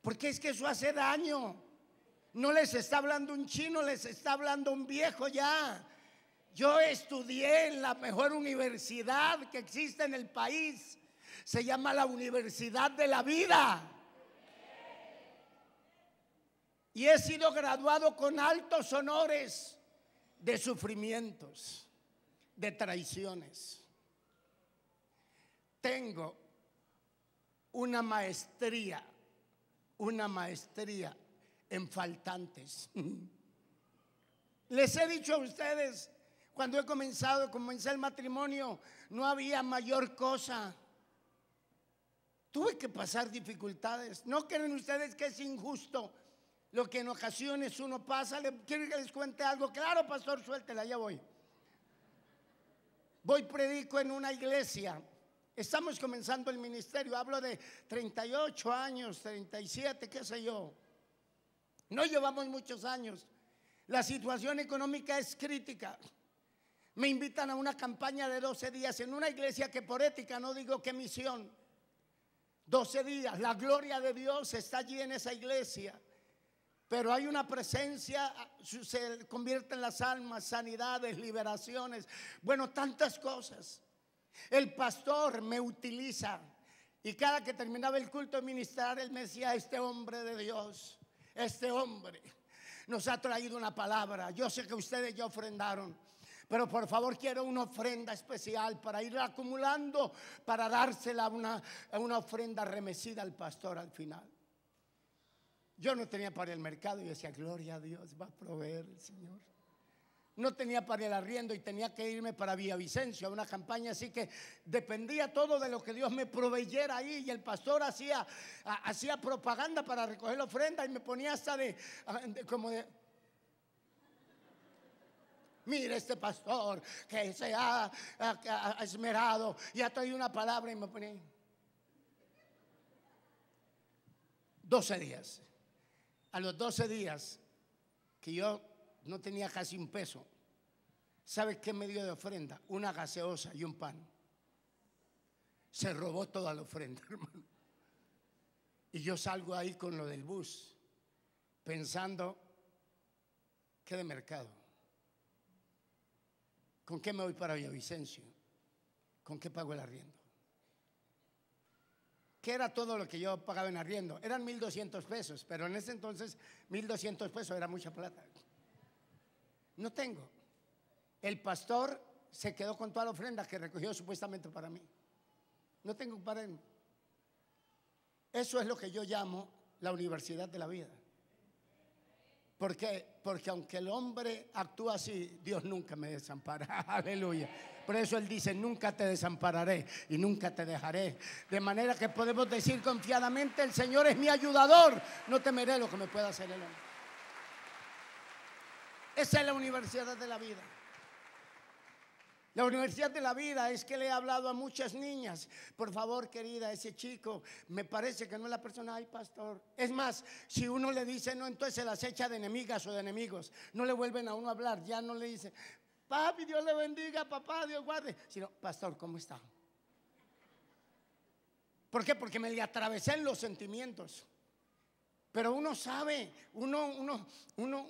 Porque es que eso hace daño. No les está hablando un chino, les está hablando un viejo ya. Yo estudié en la mejor universidad que existe en el país. Se llama la Universidad de la Vida. Y he sido graduado con altos honores de sufrimientos, de traiciones. Tengo una maestría, una maestría en faltantes. Les he dicho a ustedes, cuando he comenzado, comencé el matrimonio, no había mayor cosa Tuve que pasar dificultades. ¿No creen ustedes que es injusto lo que en ocasiones uno pasa? ¿Quieren que les cuente algo? Claro, pastor, suéltela, ya voy. Voy predico en una iglesia. Estamos comenzando el ministerio. Hablo de 38 años, 37, qué sé yo. No llevamos muchos años. La situación económica es crítica. Me invitan a una campaña de 12 días en una iglesia que por ética no digo qué misión 12 días. La gloria de Dios está allí en esa iglesia. Pero hay una presencia, se convierte las almas, sanidades, liberaciones, bueno, tantas cosas. El pastor me utiliza y cada que terminaba el culto ministrar, él me decía, este hombre de Dios, este hombre nos ha traído una palabra. Yo sé que ustedes ya ofrendaron. Pero por favor quiero una ofrenda especial para ir acumulando, para dársela una, una ofrenda remecida al pastor al final. Yo no tenía para el mercado y decía, gloria a Dios, va a proveer el Señor. No tenía para el arriendo y tenía que irme para Villavicencio a una campaña, así que dependía todo de lo que Dios me proveyera ahí. Y el pastor hacía, hacía propaganda para recoger la ofrenda y me ponía hasta de como de, Mire este pastor que se ha, esmerado y ha traído una palabra y me pone 12 días. A los 12 días que yo no tenía casi un peso, ¿sabe qué me dio de ofrenda? Una gaseosa y un pan. Se robó toda la ofrenda, hermano. Y yo salgo ahí con lo del bus, pensando que de mercado. ¿Con qué me voy para Villavicencio? ¿Con qué pago el arriendo? ¿Qué era todo lo que yo pagaba en arriendo? Eran 1.200 pesos, pero en ese entonces 1.200 pesos era mucha plata. No tengo. El pastor se quedó con toda la ofrenda que recogió supuestamente para mí. No tengo para él. Eso es lo que yo llamo la universidad de la vida. Porque, porque aunque el hombre actúa así, Dios nunca me desampara. Aleluya. Por eso Él dice, nunca te desampararé y nunca te dejaré. De manera que podemos decir confiadamente, el Señor es mi ayudador. No temeré lo que me pueda hacer el hombre. Esa es la universidad de la vida. La Universidad de la Vida es que le he hablado a muchas niñas. Por favor, querida, ese chico me parece que no es la persona, ay, pastor. Es más, si uno le dice no, entonces se las echa de enemigas o de enemigos. No le vuelven a uno a hablar, ya no le dice, papi, Dios le bendiga, papá, Dios guarde. Sino, pastor, ¿cómo está? ¿Por qué? Porque me le atravesé en los sentimientos. Pero uno sabe, uno, uno, uno,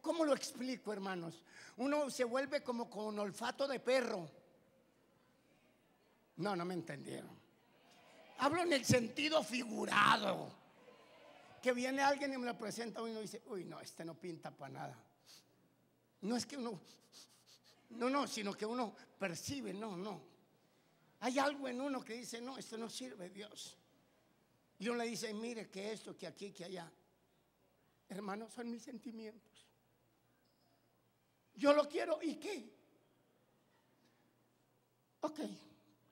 ¿cómo lo explico, hermanos? Uno se vuelve como con olfato de perro. No, no me entendieron. Hablo en el sentido figurado. Que viene alguien y me lo presenta y uno dice, uy, no, este no pinta para nada. No es que uno, no, no, sino que uno percibe, no, no. Hay algo en uno que dice, no, esto no sirve, Dios. Y le dice, mire que esto, que aquí, que allá. Hermanos, son mis sentimientos. Yo lo quiero y qué. Ok,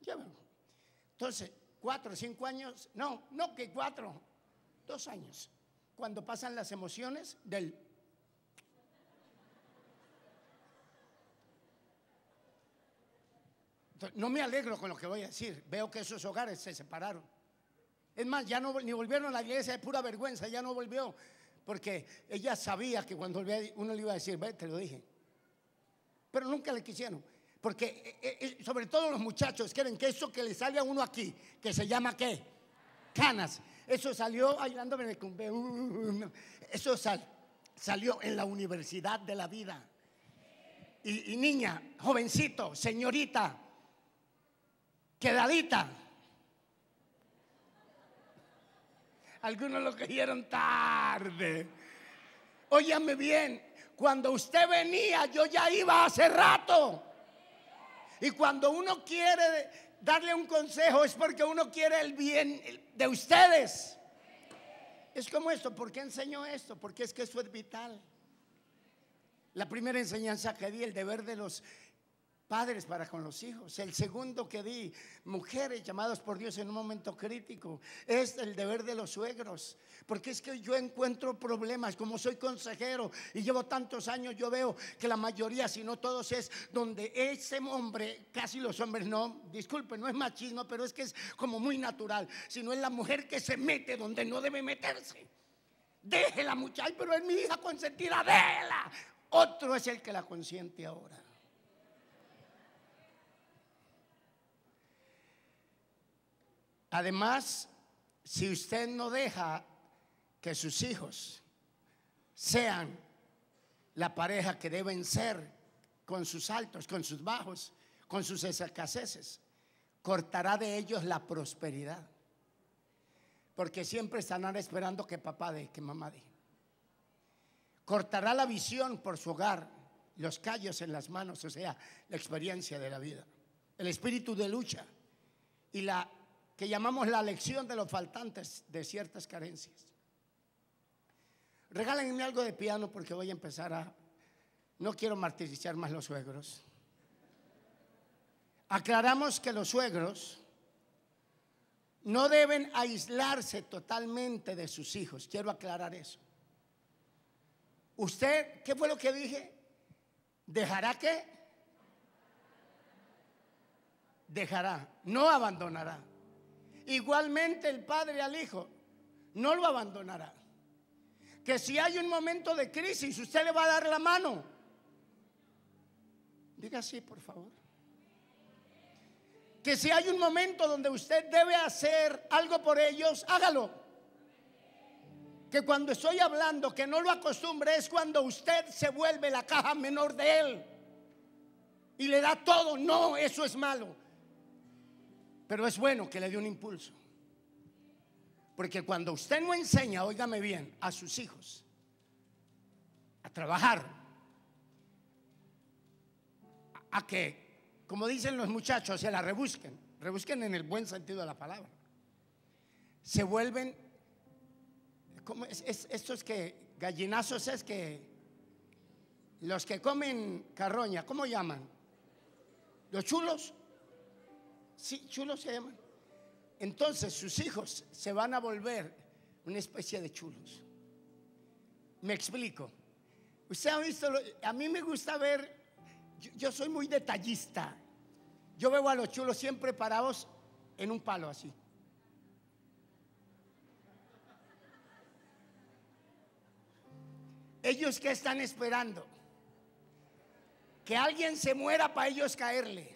veo. Entonces, cuatro, cinco años, no, no que cuatro, dos años. Cuando pasan las emociones del... no me alegro con lo que voy a decir. Veo que esos hogares se separaron. Es más, ya no ni volvieron a la iglesia de pura vergüenza, ya no volvió. Porque ella sabía que cuando uno le iba a decir, te lo dije. Pero nunca le quisieron. Porque eh, eh, sobre todo los muchachos quieren que eso que le sale a uno aquí, que se llama qué? Canas. Eso salió ayudándome en el Eso salió en la universidad de la vida. y niña, jovencito, señorita, quedadita Algunos lo creyeron tarde. Óyame bien, cuando usted venía yo ya iba hace rato. Y cuando uno quiere darle un consejo es porque uno quiere el bien de ustedes. Es como esto, ¿por qué enseño esto? Porque es que eso es vital. La primera enseñanza que di, el deber de los padres para con los hijos. El segundo que di, mujeres llamadas por Dios en un momento crítico, es el deber de los suegros. Porque es que yo encuentro problemas, como soy consejero y llevo tantos años, yo veo que la mayoría, si no todos, es donde ese hombre, casi los hombres no, disculpen, no es machismo, pero es que es como muy natural, sino es la mujer que se mete donde no debe meterse. Déjela muchacha, pero es mi hija consentida, déjela. Otro es el que la consiente ahora. Además, si usted no deja que sus hijos sean la pareja que deben ser con sus altos, con sus bajos, con sus escaseces, cortará de ellos la prosperidad. Porque siempre estarán esperando que papá dé, que mamá dé. Cortará la visión por su hogar, los callos en las manos, o sea, la experiencia de la vida, el espíritu de lucha y la que llamamos la lección de los faltantes de ciertas carencias. Regálenme algo de piano porque voy a empezar a... No quiero martirizar más los suegros. Aclaramos que los suegros no deben aislarse totalmente de sus hijos. Quiero aclarar eso. ¿Usted qué fue lo que dije? ¿Dejará qué? Dejará, no abandonará. Igualmente el padre al hijo no lo abandonará. Que si hay un momento de crisis, usted le va a dar la mano. Diga así, por favor. Que si hay un momento donde usted debe hacer algo por ellos, hágalo. Que cuando estoy hablando que no lo acostumbre es cuando usted se vuelve la caja menor de él y le da todo. No, eso es malo. Pero es bueno que le dé un impulso. Porque cuando usted no enseña, óigame bien, a sus hijos a trabajar, a que, como dicen los muchachos, se la rebusquen, rebusquen en el buen sentido de la palabra, se vuelven, como es, estos que, gallinazos es que, los que comen carroña, ¿cómo llaman? Los chulos. Sí, chulos se llaman. Entonces sus hijos se van a volver una especie de chulos. Me explico. Usted ha visto, a mí me gusta ver, yo, soy muy detallista. Yo veo a los chulos siempre parados en un palo así. Ellos que están esperando que alguien se muera para ellos caerle.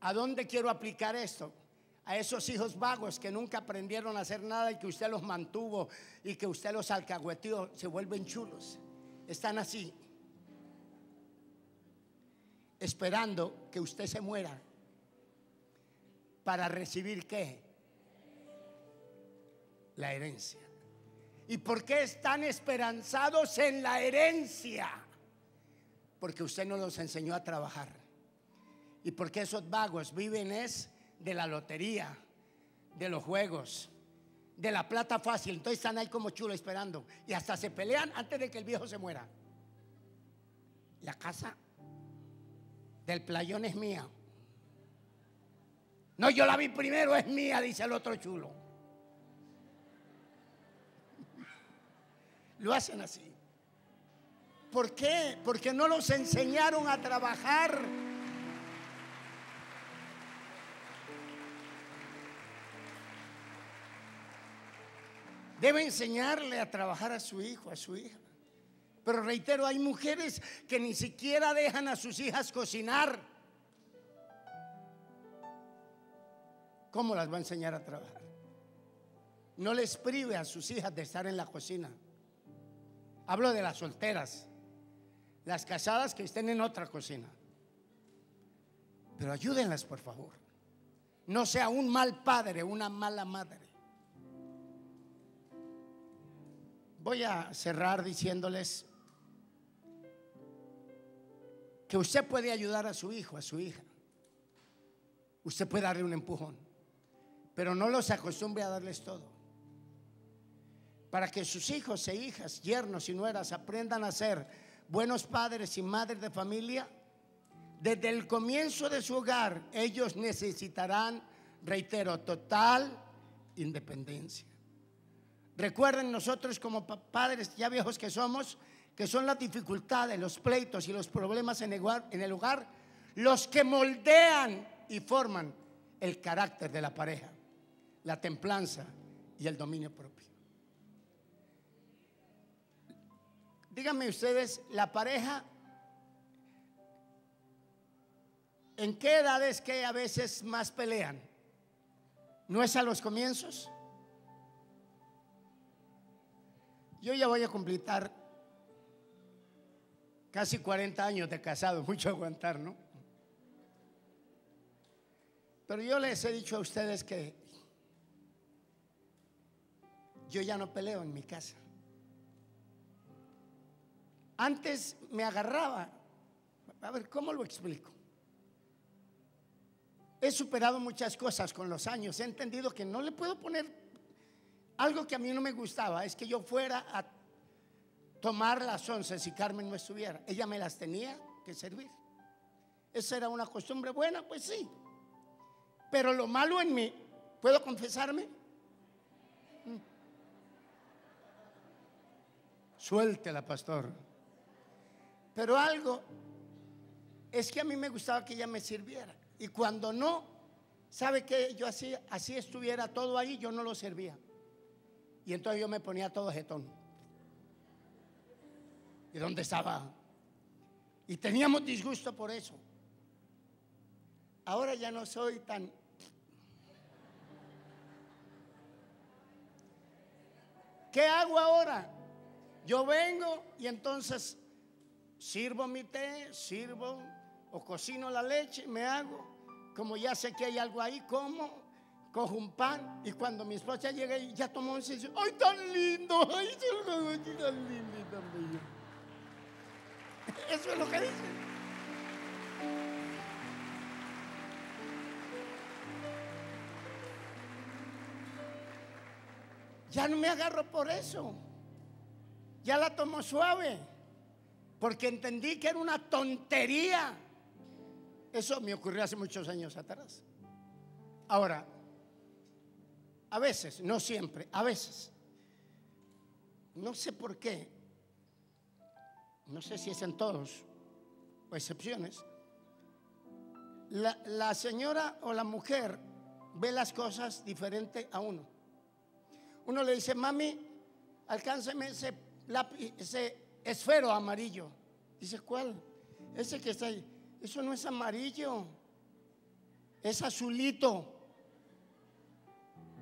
¿A dónde quiero aplicar esto? A esos hijos vagos que nunca aprendieron a hacer nada y que usted los mantuvo y que usted los alcahueteó, se vuelven chulos. Están así, esperando que usted se muera para recibir qué? La herencia. ¿Y por qué están esperanzados en la herencia? Porque usted no los enseñó a trabajar. Y porque esos vagos viven es de la lotería, de los juegos, de la plata fácil. Entonces están ahí como chulo esperando. Y hasta se pelean antes de que el viejo se muera. La casa del playón es mía. No, yo la vi primero, es mía, dice el otro chulo. Lo hacen así. ¿Por qué? Porque no los enseñaron a trabajar Debe enseñarle a trabajar a su hijo, a su hija. Pero reitero, hay mujeres que ni siquiera dejan a sus hijas cocinar. ¿Cómo las va a enseñar a trabajar? No les prive a sus hijas de estar en la cocina. Hablo de las solteras, las casadas que estén en otra cocina. Pero ayúdenlas, por favor. No sea un mal padre, una mala madre. Voy a cerrar diciéndoles que usted puede ayudar a su hijo, a su hija. Usted puede darle un empujón, pero no los acostumbre a darles todo. Para que sus hijos e hijas, yernos y nueras aprendan a ser buenos padres y madres de familia, Desde el comienzo de su hogar, ellos necesitarán, reitero, total independencia. Recuerden nosotros como padres ya viejos que somos, que son las dificultades, los pleitos y los problemas en el, hogar, los que moldean y forman el carácter de la pareja, la templanza y el dominio propio. Díganme ustedes, la pareja, ¿en qué edades que a veces más pelean? ¿No es a los comienzos? Yo ya voy a completar casi 40 años de casado, mucho aguantar, ¿no? Pero yo les he dicho a ustedes que yo ya no peleo en mi casa. Antes me agarraba. A ver, ¿cómo lo explico? He superado muchas cosas con los años. He entendido que no le puedo poner algo que a mí no me gustaba. Es que yo fuera a tomar las once si Carmen no estuviera. Ella me las tenía que servir. Esa era una costumbre buena, pues sí. Pero lo malo en mí, ¿puedo confesarme? Mm. Suéltela, pastor. Pero algo es que a mí me gustaba que ella me sirviera. Y cuando no, ¿sabe qué? Yo así, así estuviera todo ahí, yo no lo servía. Y entonces yo me ponía todo jetón. ¿Y dónde estaba? Y teníamos disgusto por eso. Ahora ya no soy tan... ¿Qué hago ahora? Yo vengo y entonces sirvo mi té, sirvo o cocino la leche, me hago, como ya sé que hay algo ahí, como, cojo un pan y cuando mi esposa llega y ya tomó un dice, ¡ay, tan lindo! ¡Ay, tan lindo y tan bello! Eso es lo que dice. Ya no me agarro por eso. Ya la tomo suave porque entendí que era una tontería. Eso me ocurrió hace muchos años atrás. Ahora, a veces, no siempre, a veces, no sé por qué, no sé si es en todos o excepciones, la, señora o la mujer ve las cosas diferente a uno. Uno le dice, mami, alcánceme ese, ese esfero amarillo. Dice, ¿cuál? Ese que está ahí. Eso no es amarillo, es azulito.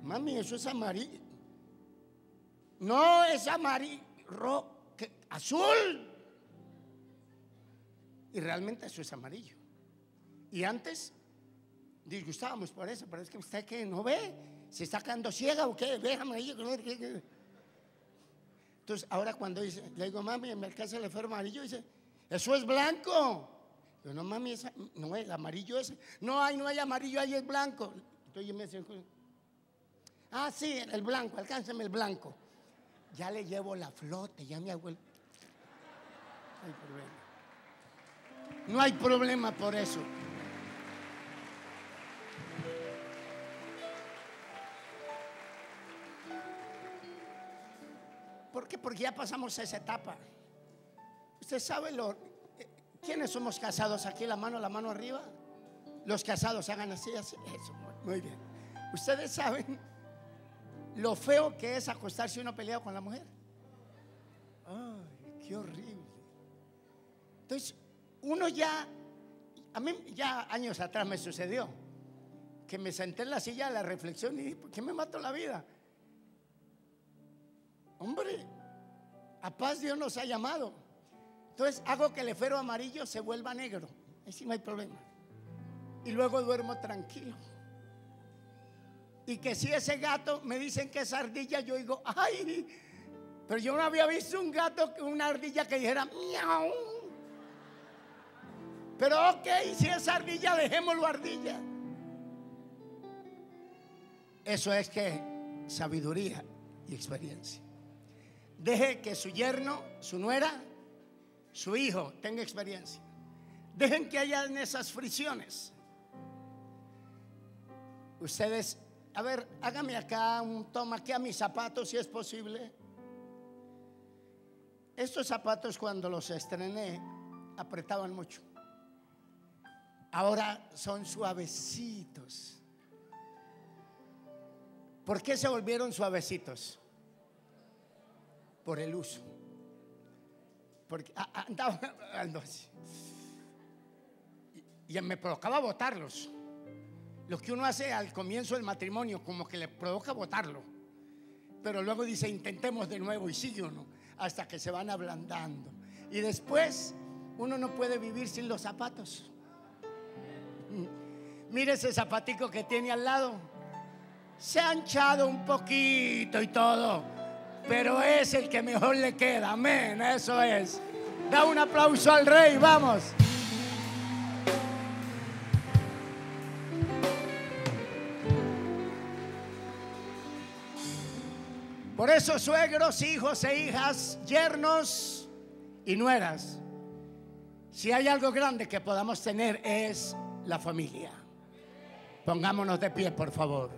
Mami, eso es amarillo. No, es amarillo, azul. Y realmente eso es amarillo. Y antes disgustábamos por eso, pero es que usted que no ve, se está quedando ciega o qué, ve amarillo. Entonces, ahora cuando dice, le digo, mami, alcanza el enfermo amarillo, dice, eso es blanco. Yo, no, mami, esa, no, el amarillo ese. No hay, no hay amarillo, ahí es blanco. Entonces yo me decía, ah, sí, el blanco, alcánceme el blanco. Ya le llevo la flota, ya mi abuelo. No hay problema. No hay problema por eso. ¿Por qué? Porque ya pasamos esa etapa. Usted sabe lo. Eh, ¿Quiénes somos casados aquí? La mano, la mano arriba. Los casados hagan así, así. Eso, muy bien. Ustedes saben lo feo que es acostarse uno peleado con la mujer. Ay, qué horrible. Entonces, uno ya, a mí ya años atrás me sucedió que me senté en la silla de la reflexión y dije, ¿por qué me mato la vida? Hombre, a paz Dios nos ha llamado. Entonces hago que el efero amarillo se vuelva negro. Ahí sí no hay problema. Y luego duermo tranquilo. Y que si ese gato me dicen que es ardilla, yo digo, ay, pero yo no había visto un gato, una ardilla que dijera, miau. Pero ok, si es ardilla, dejémoslo ardilla. Eso es que sabiduría y experiencia. Deje que su yerno, su nuera, su hijo tenga experiencia. Dejen que hayan esas fricciones. Ustedes, a ver, hágame acá un toma aquí a mis zapatos si es posible. Estos zapatos cuando los estrené apretaban mucho. Ahora son suavecitos. ¿Por qué se volvieron suavecitos? Por el uso. Porque andaba así. Y me provocaba botarlos. Lo que uno hace al comienzo del matrimonio, como que le provoca botarlo. Pero luego dice, intentemos de nuevo y sigue uno, hasta que se van ablandando. Y después uno no puede vivir sin los zapatos. Mire ese zapatico que tiene al lado. Se ha anchado un poquito y todo, pero es el que mejor le queda. Amén, eso es. Da un aplauso al rey, vamos. Por eso, suegros, hijos e hijas, yernos y nueras, si hay algo grande que podamos tener es la familia. Pongámonos de pie, por favor.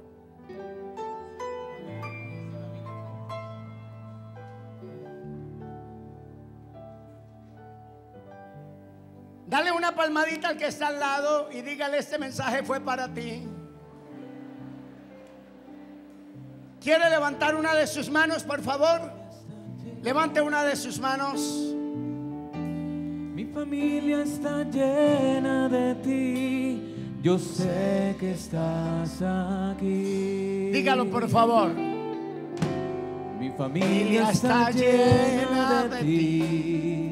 Dale una palmadita al que está al lado y dígale este mensaje fue para ti. ¿Quiere levantar una de sus manos, por favor? Levante una de sus manos. Mi familia está llena de ti. Yo sé que estás aquí. Dígalo, por favor. Mi familia está llena de ti.